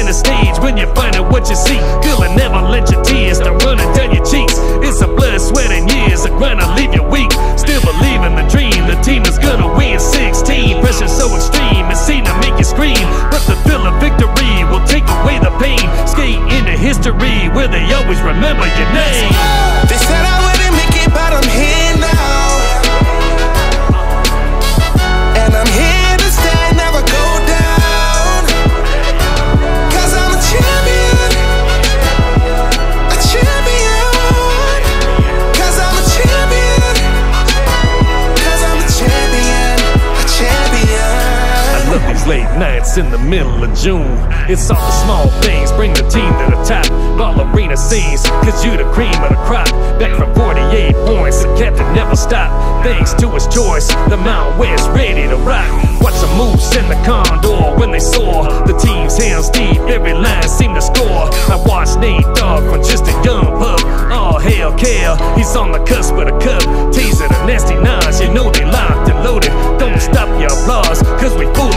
center stage when you find out what you see. Girl, I never let your tears start running down your cheeks. It's a blood, sweat, and years of grind to leave you weak. Still believe in the dream, the team is gonna win 16. Pressure so extreme, it's seen to make you scream. But the thrill of victory will take away the pain. Skate into history where they always remember your name. They said I wouldn't make it, but I'm here nights in the middle of June. It's all the small things bring the team to the top. Ballerina scenes, cause you the cream of the crop. Back from 48 points, the captain never stopped. Thanks to his choice, the Mount West ready to rock. Watch the moves in the condor when they soar. The team's hands deep, every line seemed to score. I watched Nate Dogg from just a young pup. Oh, hell, Cal, he's on the cusp of the cup. Teasing the nasty nines, you know they locked and loaded. Don't stop your applause, cause we fully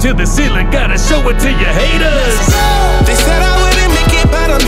to the ceiling, gotta show it to your haters. They said I wouldn't make it, but I'm